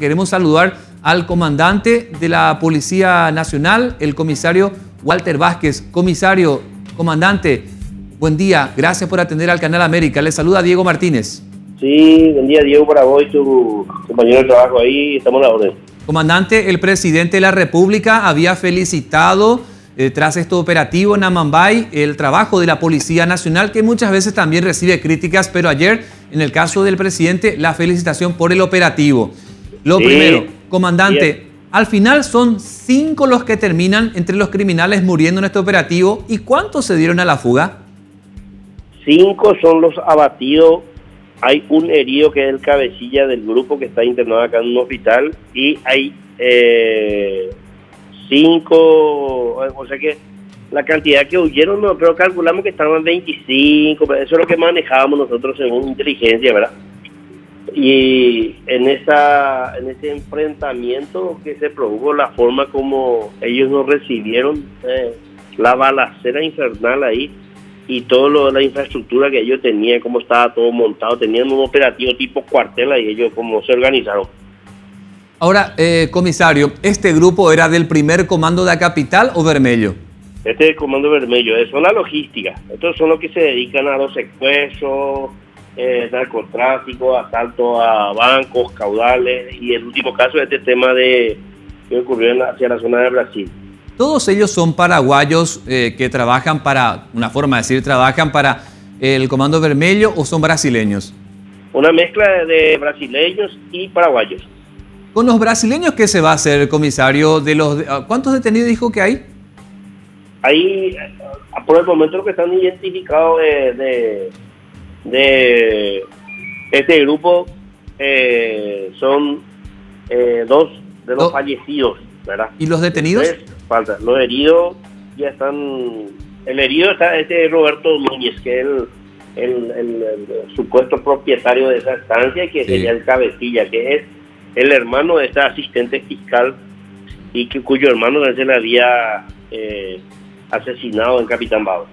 Queremos saludar al comandante de la Policía Nacional, el comisario Walter Vázquez. Comisario, comandante, buen día. Gracias por atender al Canal América. Le saluda Diego Martínez. Sí, buen día Diego para vos y tu compañero de trabajo ahí. Estamos a la orden. Comandante, el presidente de la República había felicitado eh, tras este operativo en Amambay el trabajo de la Policía Nacional, que muchas veces también recibe críticas, pero ayer, en el caso del presidente, la felicitación por el operativo. Lo primero, comandante, al final son cinco los que terminan entre los criminales muriendo en este operativo. ¿Y cuántos se dieron a la fuga? Cinco son los abatidos. Hay un herido que es el cabecilla del grupo que está internado acá en un hospital y hay eh, cinco, o sea que la cantidad que huyeron, no, pero calculamos que estaban 25, eso es lo que manejábamos nosotros según inteligencia, ¿verdad? Y en esa en ese enfrentamiento que se produjo la forma como ellos nos recibieron eh, la balacera infernal ahí y toda la infraestructura que ellos tenían cómo estaba todo montado tenían un operativo tipo cuartel y ellos cómo se organizaron. Ahora eh, comisario este grupo era del primer comando de la capital o Vermelho este es el comando Vermelho son la logística. Estos son los que se dedican a los secuestros eh, narcotráfico, asalto a bancos, caudales y el último caso es este tema de que ocurrió hacia la zona de Brasil. Todos ellos son paraguayos eh, que trabajan para, una forma de decir, trabajan para el Comando Vermelho o son brasileños? Una mezcla de brasileños y paraguayos. Con los brasileños, ¿qué se va a hacer, comisario? De los, ¿Cuántos detenidos dijo que hay? Hay, por el momento, lo que están identificados de de este grupo eh, son eh, dos de los fallecidos, ¿verdad? ¿Y los detenidos? falta. Los heridos ya están. El herido está este Roberto Núñez, que es el, el, supuesto propietario de esa estancia, que sería el cabecilla, que es el hermano de este asistente fiscal y que cuyo hermano se le había eh, asesinado en Capitán Bado.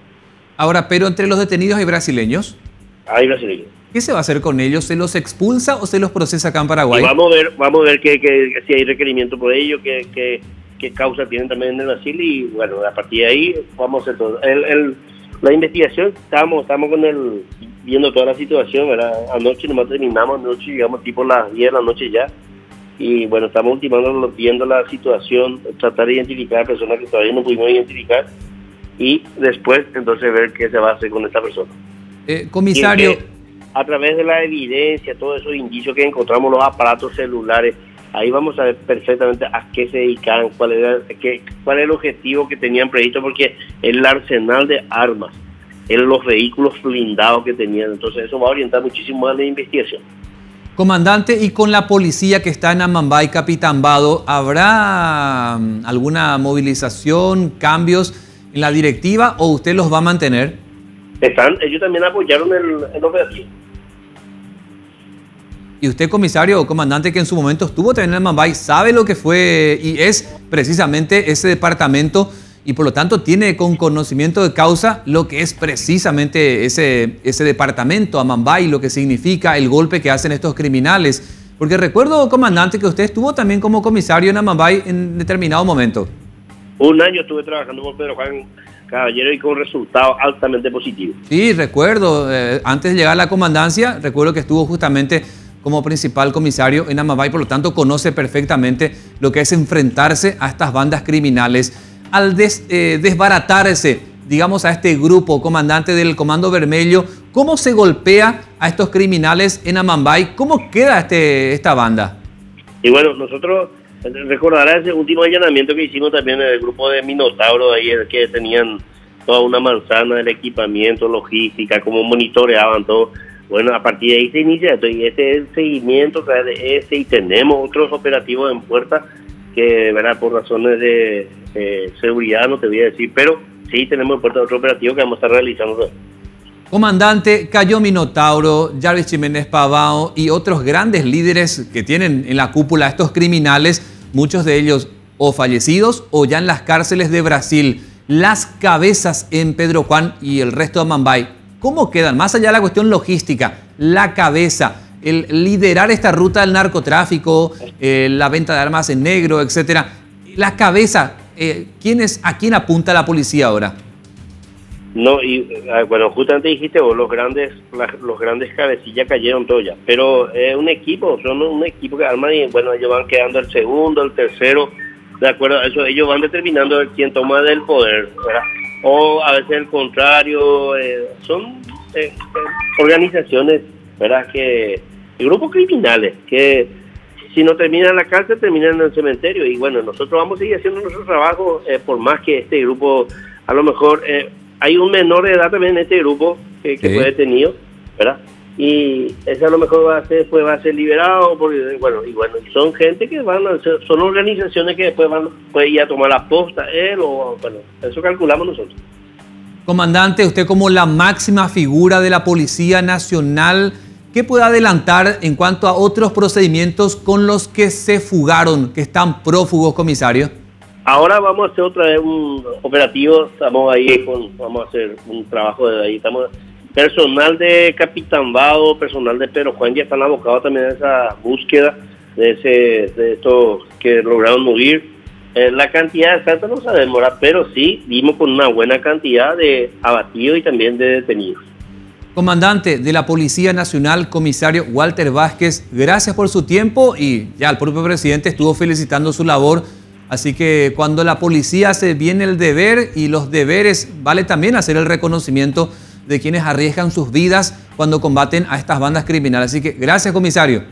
Ahora, pero entre los detenidos hay brasileños. Hay brasileños. ¿Qué se va a hacer con ellos? ¿Se los expulsa o se los procesa acá en Paraguay? vamos a ver, vamos a ver que, si hay requerimiento por ellos, qué que, causa tienen también en el Brasil y bueno, a partir de ahí vamos a hacer todo. El, la investigación, estamos, estamos con el, viendo toda la situación, ¿verdad? Anoche nomás terminamos, anoche llegamos tipo las 10 de la noche ya y bueno, estamos ultimando, viendo la situación, tratar de identificar a personas que todavía no pudimos identificar y después entonces ver qué se va a hacer con esta persona. Eh, comisario. a través de la evidencia, todos esos indicios que encontramos, los aparatos celulares, ahí vamos a ver perfectamente a qué se dedicaban, cuál era, qué, cuál era el objetivo que tenían previsto, porque el arsenal de armas, en los vehículos blindados que tenían, entonces eso va a orientar muchísimo más la investigación. Comandante, y con la policía que está en Amambay, Capitán Bado, ¿habrá mm, alguna movilización, cambios en la directiva o usted los va a mantener? Están, ellos también apoyaron el, el operativo. Y usted, comisario o comandante que en su momento estuvo también en Mambay, sabe lo que fue y es precisamente ese departamento y por lo tanto tiene con conocimiento de causa lo que es precisamente ese, ese departamento, Amambay, lo que significa el golpe que hacen estos criminales. Porque recuerdo, comandante, que usted estuvo también como comisario en Amambay en determinado momento. Un año estuve trabajando con Pedro Juan Caballero y con resultados altamente positivos. Sí, recuerdo, eh, antes de llegar a la comandancia, recuerdo que estuvo justamente como principal comisario en Amabay, por lo tanto conoce perfectamente lo que es enfrentarse a estas bandas criminales. Al eh, desbaratarse, digamos, a este grupo comandante del Comando Vermelho, ¿cómo se golpea a estos criminales en Amambay? ¿Cómo queda este, esta banda? Y bueno, nosotros Recordarás ese último allanamiento que hicimos también en el grupo de Minotauro, ahí que tenían toda una manzana del equipamiento, logística, cómo monitoreaban todo. Bueno, a partir de ahí se inicia y este es el seguimiento ese y tenemos otros operativos en puerta que, ¿verdad? por razones de seguridad no te voy a decir, pero sí tenemos en puerta otro operativo que vamos a estar realizando. Comandante, cayó Minotauro, Jarvis Jiménez Pavao y otros grandes líderes que tienen en la cúpula estos criminales, muchos de ellos o fallecidos o ya en las cárceles de Brasil. Las cabezas en Pedro Juan y el resto de Mambay, ¿cómo quedan? Más allá de la cuestión logística, la cabeza, el liderar esta ruta del narcotráfico, eh, la venta de armas en negro, etcétera. La cabeza, eh, ¿quién es, ¿a quién apunta la policía ahora? No, y ah, bueno, justamente dijiste vos, los grandes, los grandes cabecillas cayeron todos ya, pero es un equipo, son un equipo que arman y bueno, ellos van quedando el segundo, el tercero, de acuerdo a eso, ellos van determinando quién toma del poder. O a veces el contrario, eh, son eh, organizaciones, ¿verdad? Que, grupos criminales, que si no terminan en la cárcel, terminan en el cementerio. Y bueno, nosotros vamos a seguir haciendo nuestro trabajo, eh, por más que este grupo, a lo mejor, hay un menor de edad también en este grupo que, fue detenido, ¿verdad? y ese a lo mejor va a ser, después va a ser liberado, porque, bueno, y bueno, son gente que van a ser, son organizaciones que después van puede ir a tomar la posta, él o, bueno, eso calculamos nosotros. Comandante, usted como la máxima figura de la Policía Nacional, ¿qué puede adelantar en cuanto a otros procedimientos con los que se fugaron, que están prófugos, comisario? Ahora vamos a hacer otra vez un operativo, estamos ahí con, vamos a hacer un trabajo de ahí, estamos Personal de Capitán Vado, personal de Pedro Juan ya están abocados también a esa búsqueda de, ese, de estos que lograron huir. Eh, la cantidad exacta no sabemos, pero sí vimos con una buena cantidad de abatidos y también de detenidos. Comandante de la Policía Nacional, comisario Walter Vázquez, gracias por su tiempo y ya el propio presidente estuvo felicitando su labor. Así que cuando la policía hace bien el deber y los deberes, vale también hacer el reconocimiento de quienes arriesgan sus vidas cuando combaten a estas bandas criminales. Así que gracias, comisario.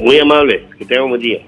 Muy amable, que tenga un buen día.